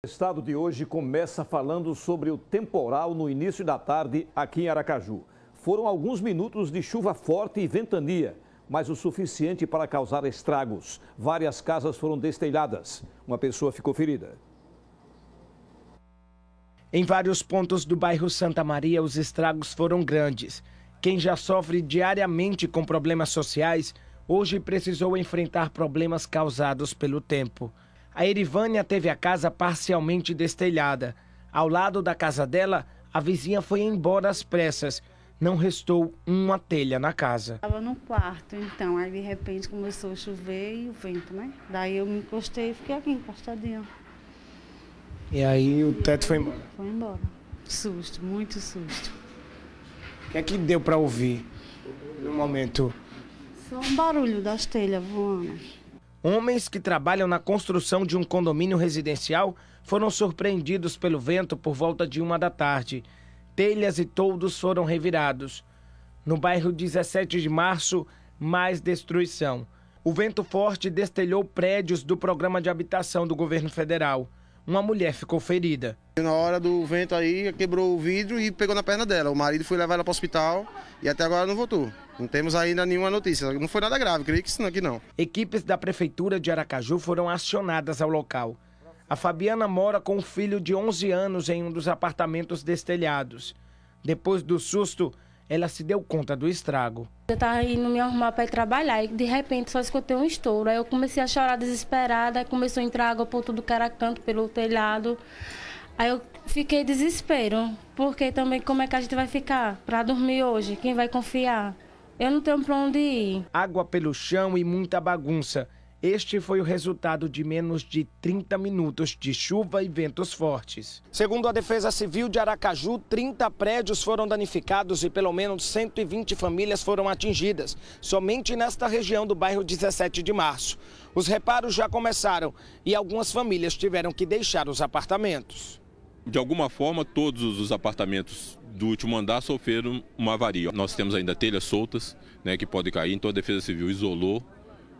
O estado de hoje começa falando sobre o temporal no início da tarde aqui em Aracaju. Foram alguns minutos de chuva forte e ventania, mas o suficiente para causar estragos. Várias casas foram destelhadas. Uma pessoa ficou ferida. Em vários pontos do bairro Santa Maria, os estragos foram grandes. Quem já sofre diariamente com problemas sociais, hoje precisou enfrentar problemas causados pelo tempo. A Erivânia teve a casa parcialmente destelhada. Ao lado da casa dela, a vizinha foi embora às pressas. Não restou uma telha na casa. Estava no quarto, então, aí de repente começou a chover e o vento, né? Daí eu me encostei e fiquei aqui encostadinha. E aí o teto foi embora? Foi embora. Susto, muito susto. O que é que deu para ouvir no momento? Só um barulho das telhas voando. Homens que trabalham na construção de um condomínio residencial foram surpreendidos pelo vento por volta de uma da tarde. Telhas e toldos foram revirados. No bairro 17 de março, mais destruição. O vento forte destelhou prédios do programa de habitação do governo federal. Uma mulher ficou ferida. Na hora do vento aí, quebrou o vidro e pegou na perna dela. O marido foi levar ela para o hospital e até agora não voltou. Não temos ainda nenhuma notícia. Não foi nada grave, creio que isso aqui não. Equipes da Prefeitura de Aracaju foram acionadas ao local. A Fabiana mora com um filho de 11 anos em um dos apartamentos destelhados. Depois do susto, ela se deu conta do estrago. Eu estava indo me arrumar para ir trabalhar e de repente só escutei um estouro. Aí eu comecei a chorar desesperada, começou a entrar água por tudo que era canto, pelo telhado. Aí eu fiquei desespero, porque também como é que a gente vai ficar para dormir hoje? Quem vai confiar? Eu não tenho para onde ir. Água pelo chão e muita bagunça. Este foi o resultado de menos de 30 minutos de chuva e ventos fortes. Segundo a Defesa Civil de Aracaju, 30 prédios foram danificados e pelo menos 120 famílias foram atingidas, somente nesta região do bairro 17 de março. Os reparos já começaram e algumas famílias tiveram que deixar os apartamentos. De alguma forma, todos os apartamentos do último andar sofreram uma avaria. Nós temos ainda telhas soltas né, que podem cair, então a Defesa Civil isolou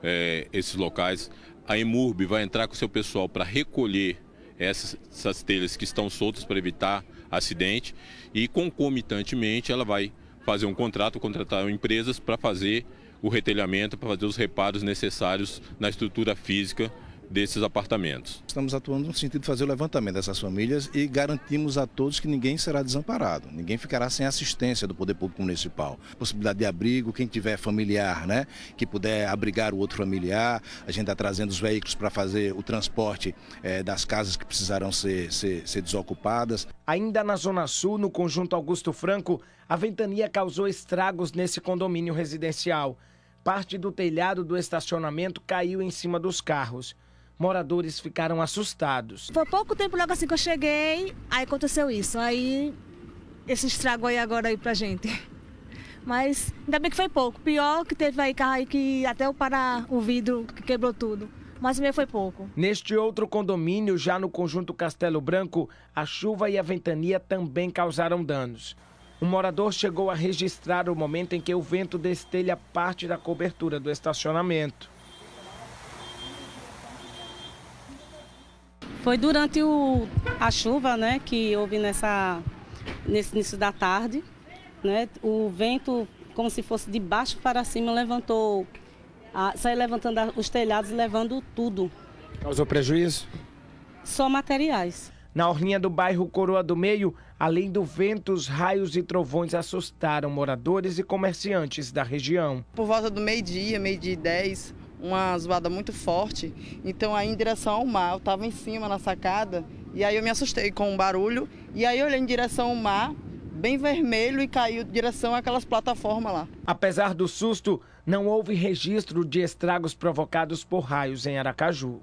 é, esses locais. A Emurb vai entrar com seu pessoal para recolher essas, essas telhas que estão soltas para evitar acidente e concomitantemente ela vai fazer um contrato, contratar empresas para fazer o retelhamento, para fazer os reparos necessários na estrutura física desses apartamentos. Estamos atuando no sentido de fazer o levantamento dessas famílias e garantimos a todos que ninguém será desamparado, ninguém ficará sem assistência do Poder Público Municipal. Possibilidade de abrigo, quem tiver familiar, né, que puder abrigar o outro familiar, a gente está trazendo os veículos para fazer o transporte é, das casas que precisarão ser, ser, ser desocupadas. Ainda na Zona Sul, no conjunto Augusto Franco, a ventania causou estragos nesse condomínio residencial. Parte do telhado do estacionamento caiu em cima dos carros moradores ficaram assustados. Foi pouco tempo logo assim que eu cheguei, aí aconteceu isso. Aí esse estrago aí agora aí pra gente. Mas ainda bem que foi pouco. Pior que teve aí carro aí que até o para o vidro que quebrou tudo. Mas o meu foi pouco. Neste outro condomínio, já no conjunto Castelo Branco, a chuva e a ventania também causaram danos. Um morador chegou a registrar o momento em que o vento destelha parte da cobertura do estacionamento. Foi durante o, a chuva né, que houve nessa, nesse início da tarde. Né, o vento, como se fosse de baixo para cima, levantou, a, saiu levantando os telhados, levando tudo. Causou prejuízo? Só materiais. Na orlinha do bairro Coroa do Meio, além do vento, os raios e trovões assustaram moradores e comerciantes da região. Por volta do meio-dia, meio-dia e dez, uma zoada muito forte. Então aí em direção ao mar, eu estava em cima na sacada e aí eu me assustei com o um barulho e aí eu olhei em direção ao mar, bem vermelho e caiu em direção àquelas plataformas lá. Apesar do susto, não houve registro de estragos provocados por raios em Aracaju.